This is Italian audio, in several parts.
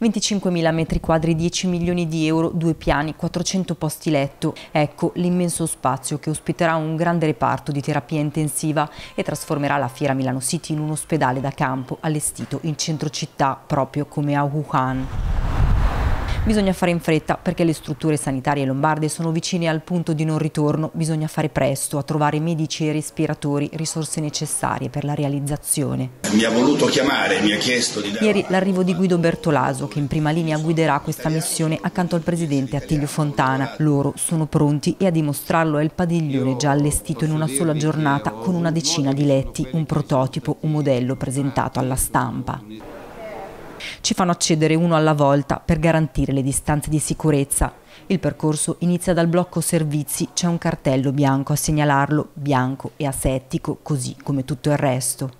25.000 metri quadri, 10 milioni di euro, due piani, 400 posti letto. Ecco l'immenso spazio che ospiterà un grande reparto di terapia intensiva e trasformerà la Fiera Milano City in un ospedale da campo allestito in centro città proprio come a Wuhan. Bisogna fare in fretta perché le strutture sanitarie lombarde sono vicine al punto di non ritorno, bisogna fare presto a trovare medici e respiratori, risorse necessarie per la realizzazione. Mi ha voluto chiamare, mi ha chiesto di dare... Ieri l'arrivo di Guido Bertolaso che in prima linea guiderà questa missione accanto al presidente Attilio Fontana. Loro sono pronti e a dimostrarlo è il padiglione già allestito in una sola giornata con una decina di letti, un prototipo, un modello presentato alla stampa. Ci fanno accedere uno alla volta per garantire le distanze di sicurezza. Il percorso inizia dal blocco servizi, c'è un cartello bianco a segnalarlo, bianco e asettico, così come tutto il resto.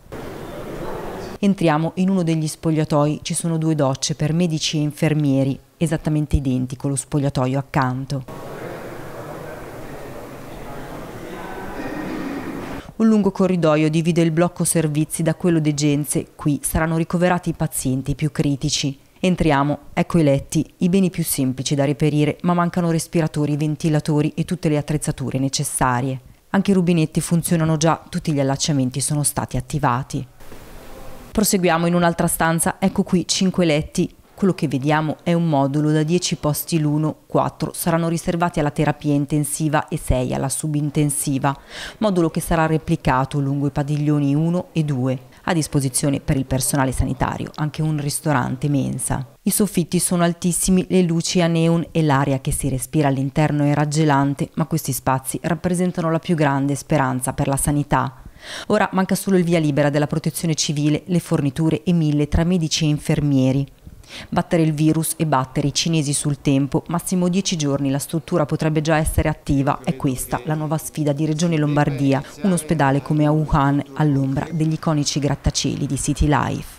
Entriamo in uno degli spogliatoi, ci sono due docce per medici e infermieri, esattamente identico lo spogliatoio accanto. Un lungo corridoio divide il blocco servizi da quello degenze. Qui saranno ricoverati i pazienti più critici. Entriamo, ecco i letti, i beni più semplici da reperire, ma mancano respiratori, ventilatori e tutte le attrezzature necessarie. Anche i rubinetti funzionano già, tutti gli allacciamenti sono stati attivati. Proseguiamo in un'altra stanza, ecco qui 5 letti, quello che vediamo è un modulo da 10 posti l'uno, 4 saranno riservati alla terapia intensiva e 6 alla subintensiva, modulo che sarà replicato lungo i padiglioni 1 e 2, a disposizione per il personale sanitario anche un ristorante mensa. I soffitti sono altissimi, le luci a neon e l'aria che si respira all'interno è raggelante, ma questi spazi rappresentano la più grande speranza per la sanità. Ora manca solo il via libera della protezione civile, le forniture e mille tra medici e infermieri. Battere il virus e battere i cinesi sul tempo, massimo 10 giorni la struttura potrebbe già essere attiva, è questa la nuova sfida di Regione Lombardia, un ospedale come a Wuhan all'ombra degli iconici grattacieli di City Life.